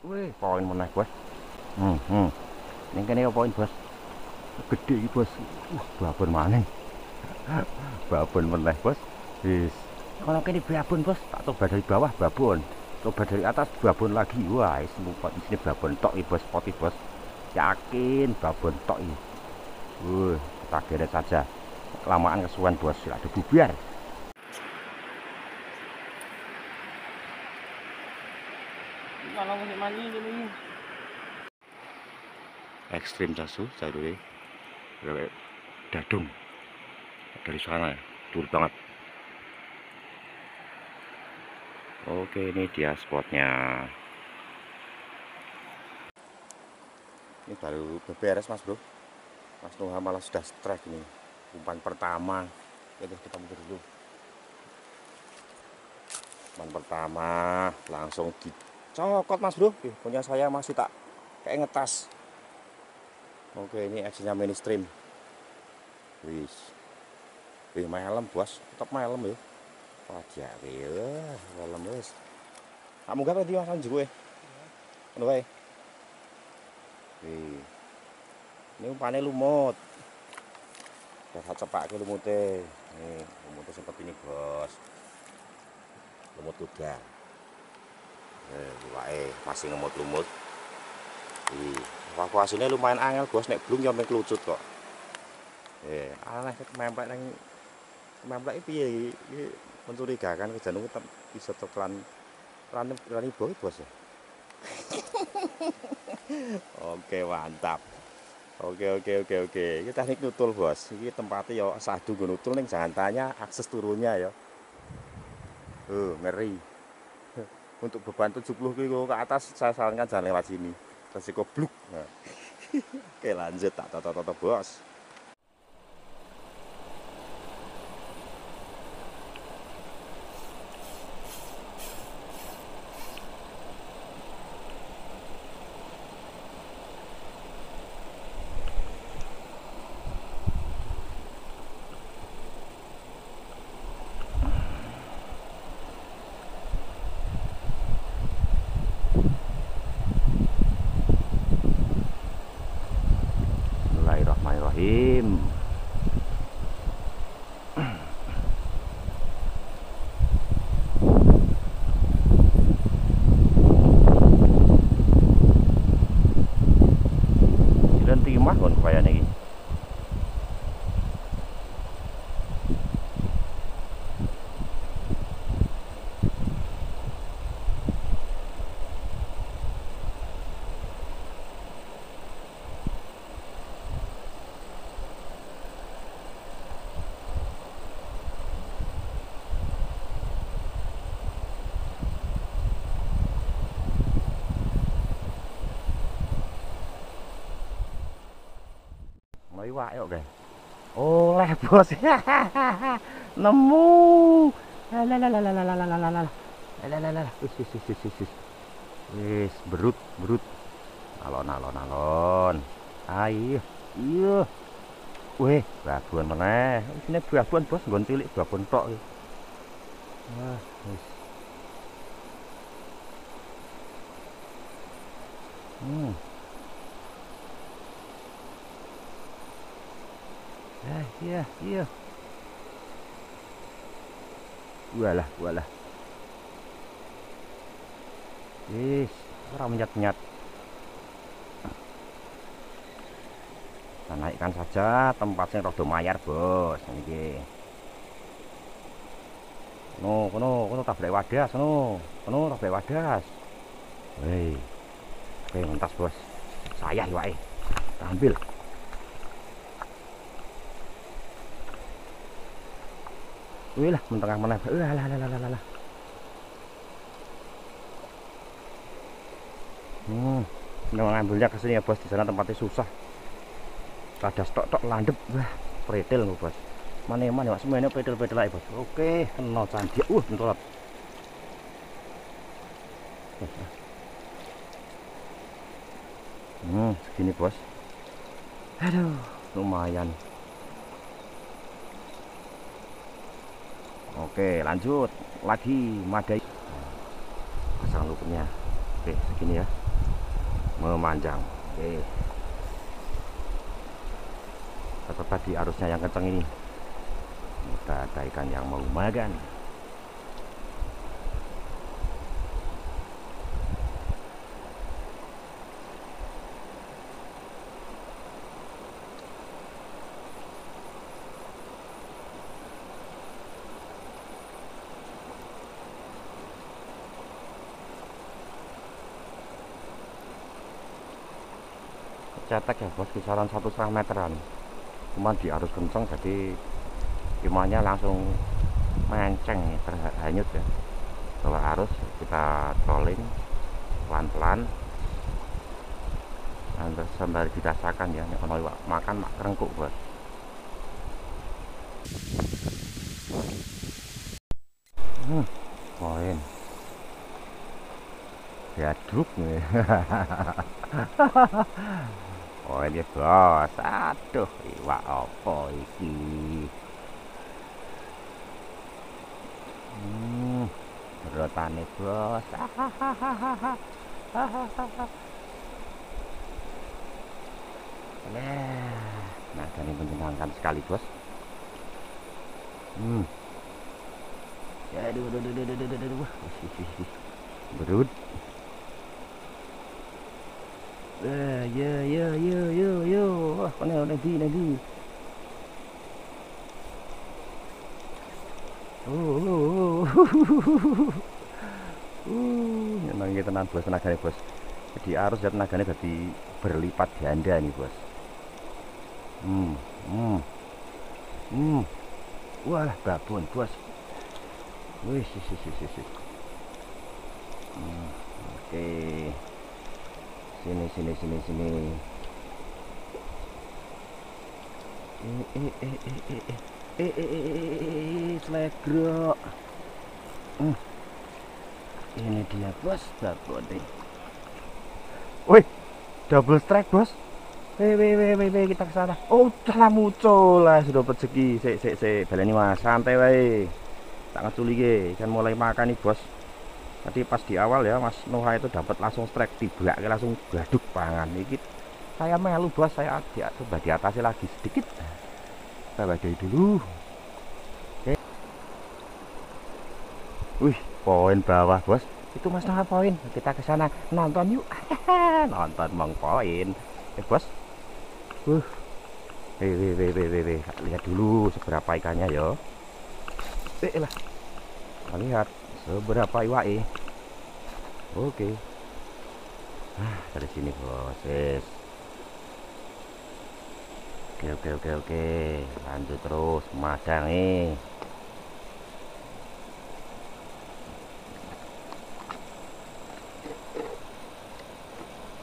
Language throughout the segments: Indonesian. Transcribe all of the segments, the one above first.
Wih, poin meneh, Bos. Hmm, hmm. Ning kene poin, Bos. Gede iki, Bos. Wah, babon maning. babon meneh, Bos. Wis. Kalau kene babon, Bos. Tak coba dari bawah babon. Coba dari atas babon lagi. Wah, lumpat di sini babon tok iki, Bos. Poti, Bos. Yakin babon tok iki. Wuh, kita geret saja. Kelamaan kesuwen, Bos. Ada bubar. Kalau musim mandi ini. ekstrim jalure gawe dadung. Dari sana ya tur banget. Oke ini dia spotnya. Ini baru beberes mas bro. Mas Nuha malah sudah strike ini. Umpan pertama. Itu kita mundur dulu. Umpan pertama langsung dicokot mas bro Ih, punya saya masih tak kayak ngetas Oke, ini aksinya mainstream. Wis. Wih, malam, Bos. Tetap malam ya. Wah, jare ya, malam wis. Kamu gak tadi Mas gue. Ngono wae. Wih. Ini umpane lumut. Udah cepake lumute. Nih, lumutnya seperti ini, Bos. Lumut kuda. Eh, masih ngemut lumut. Wih evakuasinya lumayan angel bos. Nek belum sampai kelucut kok. Eh aneh memplek nang memplek piye iki? Mencurigakan kejadian tetap bisa tekan rani rani boy bos ya? Oke mantap. Oke oke oke oke. Ini teknik nutul bos. Ini tempatnya ya sadu nutul nih jangan tanya akses turunnya ya uh, ngeri untuk beban 70 kilo ke atas saya sarankan jangan lewat sini. Resiko bluk. Nah. oke lanjut. Tak toto toto bos kon kaya iwak yuk guys. Oleh bos. Nemu. Wis berut berut. Alon alon alon ayo. Iya. Weh bos. Tok wah wis. Hmm. Eh, iya, iya. Walah, walah. Wis, ora menyat-nyat. Kita naikkan saja tempatnya rada mayar, Bos. Niki. No, kono, kono tablek wadas, kono. Kono tablek wadas. Hei. Oke, mentas, Bos. Saya iwake. Kita Wih lah, mentengah mana? Lah lah lah lah lah lah. Hmm, ngambilnya ke sini ya bos. Di sana tempatnya susah. Ada stok tok landep, wah, pretel nih bos. Mana mana mas semuanya pretel pretel lagi bos. Oke, kena candi. Uh, mentolot. Hmm, segini bos. Aduh, lumayan. Oke lanjut. Lagi madai pasang luputnya oke segini ya. Memanjang. Oke. Tetap tadi arusnya yang kencang ini. Kita ada ikan yang mau makan cetek ya bos kisaran satu setengah meteran. Cuman di arus kencang jadi imanya langsung menceng terhanyut ya. Kalau arus kita trolling pelan-pelan. Sembari dirasakan ya iwak makan mak kerengkuk bos hmm, poin. Diaduk nih Oh ini bos, aduh iwak apa iki? Hmm, rotane bos. Nah, ini menyenangkan sekali bos. Hmm. Ya, aduh, aduh, aduh, aduh, aduh, aduh, aduh. Berut. Eh, ya, ya, ya, ya, ya. Wah, kena nanti, nanti. Oh, oh, oh. uh, nyenangnya tenan bos, tenaganya bos. Jadi arus ya tenaganya jadi berlipat ganda nih bos. Hmm, hmm, hmm. Wah, babon bos. Wih, sih, sih, sih, sih. Hmm, Oke. Okay sini sini sini sini eh eh eh eh eh eh eh eh eh hmm. ini dia bos nih wih double strike bos Weh, weh, weh, weh, kita ke sana. Oh, telah muncul lah, sudah rezeki. Sik, sik, sik, baleni mas, santai wae. Tak ngeculi ge, kan mulai makan nih bos tadi pas di awal ya Mas Noah itu dapat langsung strike tiba langsung gaduk pangan. Ini saya melu bos saya di, coba lagi sedikit. Kita badai dulu. Oke. Wih poin bawah bos. Itu Mas Noah poin. Kita ke sana nonton yuk. Nonton mong poin. Eh bos. Uh wih, wih, wih, wih, wih. lihat dulu seberapa ikannya ya eh lah. Lihat seberapa iwai oke. Ah dari sini proses oke oke oke oke. Lanjut terus madang nih.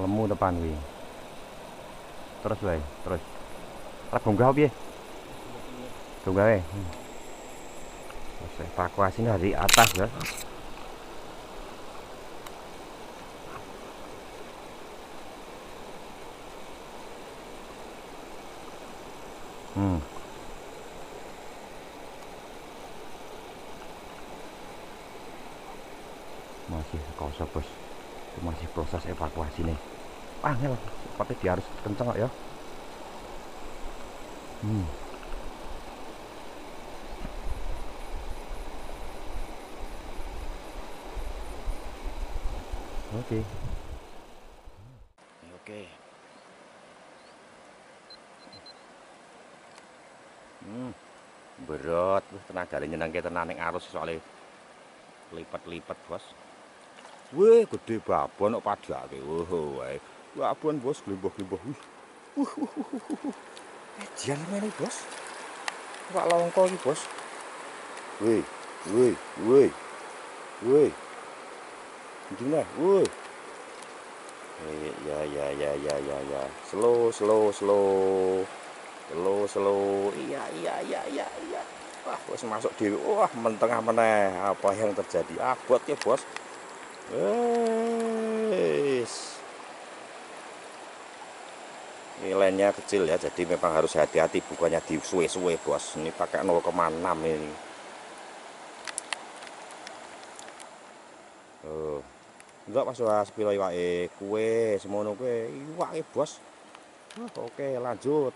Lemu depan wi. Terus wae terus. Rek bonggah piye? Hmm evakuasi dari atas ya hmm. masih kosong bos. Itu masih proses evakuasi nih. Angel seperti dia harus kenceng ya. Hmm. Oke. Oke. Hmm. Berat, tenaga nyenang kita nanik arus soalnya lipat-lipat bos. Wih, gede babon kok padake. Wah, wae. Babon bos glimboh-glimboh. Wih. Ejian ini bos. Pak longko ini bos. Wih, wih, wih. Wih. Gimana? Wuh. Ya ya ya ya ya ya. Slow slow slow. Slow slow. Iya iya iya iya iya. Wah, bos masuk di wah mentengah meneh. Apa yang terjadi? Ah, buat ya, Bos. Wes. Nilainya kecil ya, jadi memang harus hati-hati bukannya di suwe-suwe, Bos. Ini pakai 0,6 ini. Enggak pas ora sepiro iwake kuwe semono kuwe iwake bos. Oke, lanjut.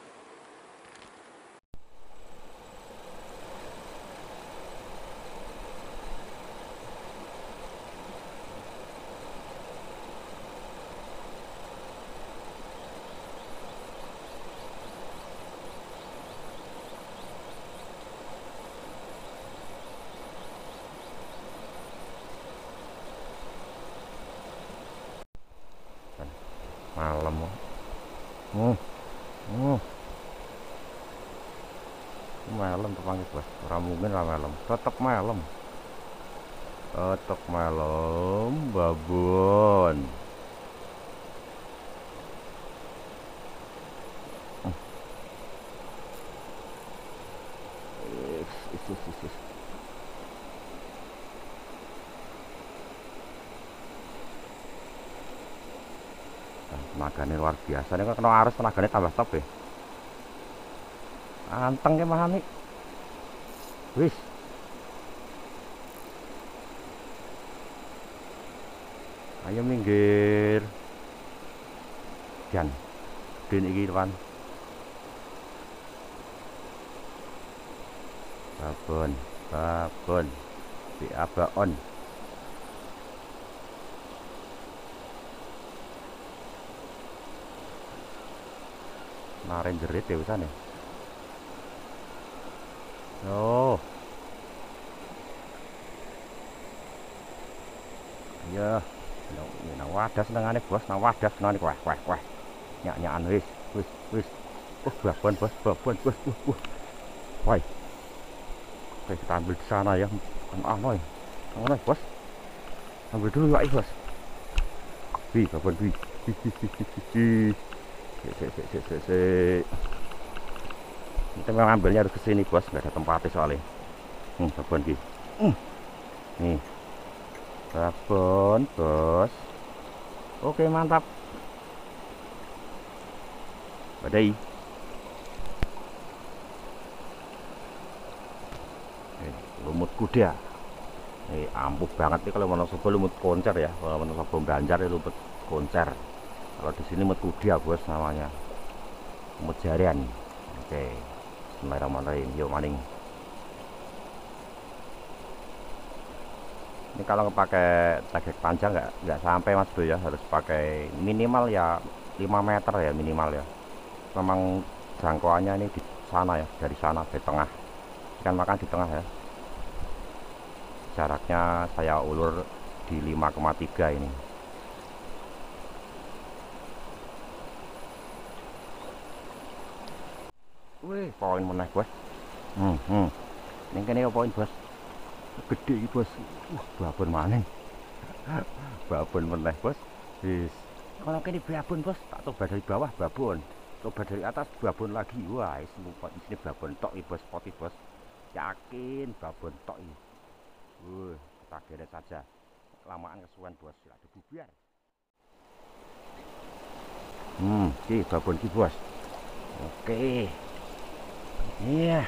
Lah malam. Tetap malam. Tetap malam babon. Tenaganya luar biasa ini kena arus tenaganya tambah top ya. Anteng ya mahan nih wis ayo minggir. Jan din iki depan babon babon. Di abaon naren jerit ya nih oh. Iya. Nang wadah senengane bos nang wadah senengane wah wah wah. Nyak nyakan wis wis wis. Oh babon bos babon bos wah wah. Wah oke kita ambil di sana ya. Ah noy noy bos. Ambil dulu ya bos. Wih babon wih Sik, sik, sik, sik, sik. Kita memang ambilnya harus ke sini, Bos. Nggak ada tempatnya soalnya. Hmm, babon ki. Hmm. Nih. Babon, Bos. Oke, mantap. Badai. Eh, lumut kuda. Eh, ampuh banget nih kalau Wonosobo lumut koncer ya. Kalau Wonosobo Banjar ya lumut koncer kalau di sini mut kuda bos namanya mut jarian oke Bismillahirrahmanirrahim. Yuk maning. Ini kalau pakai tagek panjang nggak nggak sampai mas bro ya. Harus pakai minimal ya 5 meter ya minimal ya. Memang jangkauannya ini di sana ya dari sana dari tengah. Ikan makan di tengah ya. Jaraknya saya ulur di 5,3 ini Wih, poin meneh, Bos. Hmm, hmm. Ning kene poin, Bos. Gede iki, Bos. Uh, babon maning. babon meneh, Bos. Wis. Kalau kene babon, Bos, tak coba dari bawah babon. Coba dari atas babon lagi. Wah, di sini babon tok iki, Bos, poti, Bos. Yakin babon tok iki. Wuh, kita geret saja. Lamaan kesuwen, Bos. Ada bubar. Hmm, ki babon ki, Bos. Oke. Iya.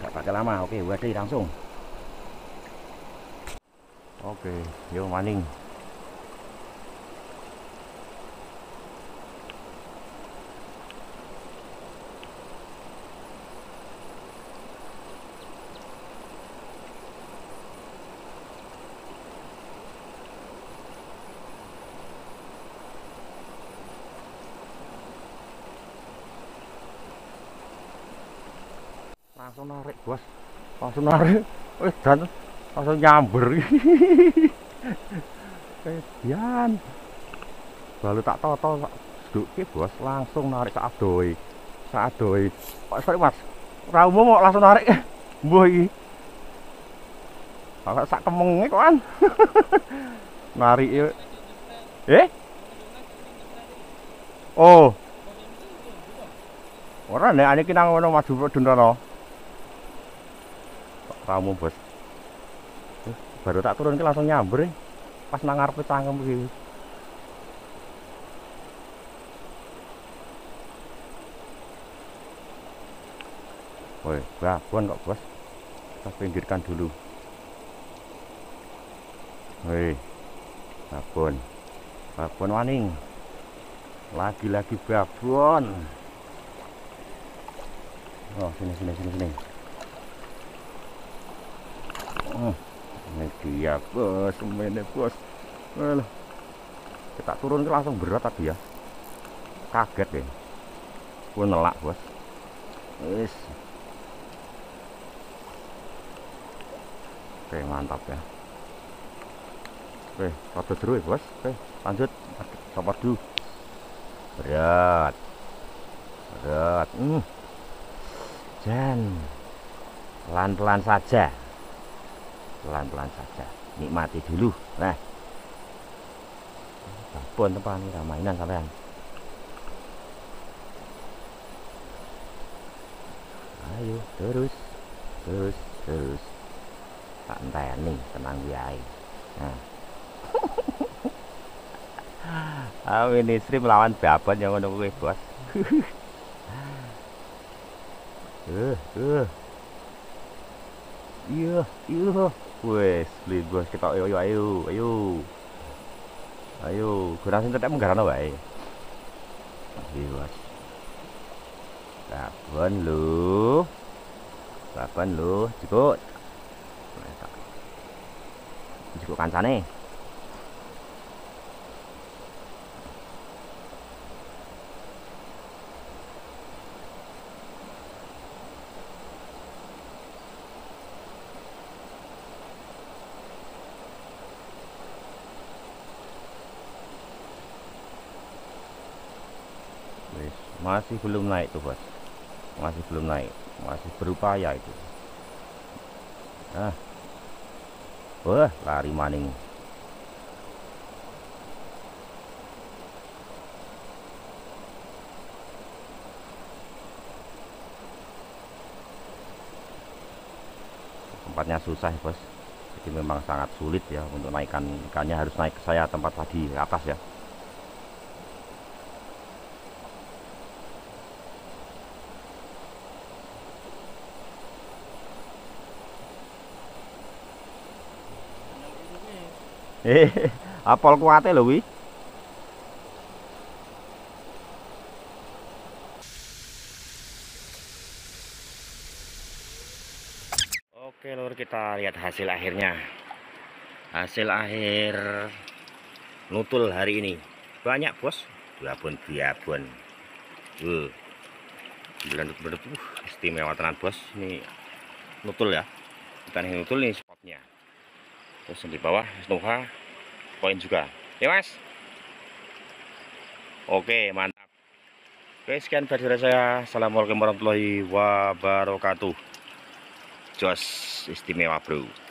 Gak pakai lama. Oke, wadah langsung. Oke, yuk maning. Langsung narik bos. Langsung narik. Wih dan langsung nyamber. Kesian baru tak toto seduknya bos. Langsung narik saat doi saat doi pak sorry mas. Ramu mau langsung narik. Boy kalau sak kemengnya kan narik eh? Oh. Orang nih ini kita ngono maju dundono ramu bos. Baru tak turun ke langsung nyamber eh. pas nang ngarepe cangkem iki Woi, babon kok bos. Kita pinggirkan dulu. Woi, babon. Babon waning lagi-lagi babon. Oh sini sini sini sini oh, ini dia bos semuanya bos Alah. kita turun itu langsung berat tadi ya kaget deh gue nelak bos Wis. Oke, mantap ya. Oke, seru ya, Bos. Oke, lanjut. Sopor dulu. Berat. Berat. Hmm. Dan pelan-pelan saja. Pelan-pelan saja. Nikmati dulu. Nah. Babon tepan ini mainan sampean. ayo terus terus terus tak enteni tenang biaya nah Ah, ini istri melawan babon yang ngono kuwi, Bos. Eh, eh. Iya, iya. Wes, beli bos kita ayo ayo ayo. Ayo. Ayo, kurang sing tetek menggarana wae. Iya, Bos. Babon lu. Babon lu, cukup. Cukup kancane. Masih belum naik tuh bos. Masih belum naik. Masih berupaya itu. Ah wah lari maning. Tempatnya susah bos. Jadi memang sangat sulit ya untuk naikkan. Ikannya harus naik ke saya tempat tadi atas ya Eh, apol kuate lho wi. Oke, lur kita lihat hasil akhirnya. Hasil akhir nutul hari ini. Banyak, Bos. Biabon. Uh. Bulan bener uh, istimewa tenan, Bos. Ini nutul ya. Yang nutul nih spotnya terus di bawah Nova poin juga. Ya mas? Oke mantap. Oke sekian dari saya. Assalamualaikum warahmatullahi wabarakatuh. Jos istimewa bro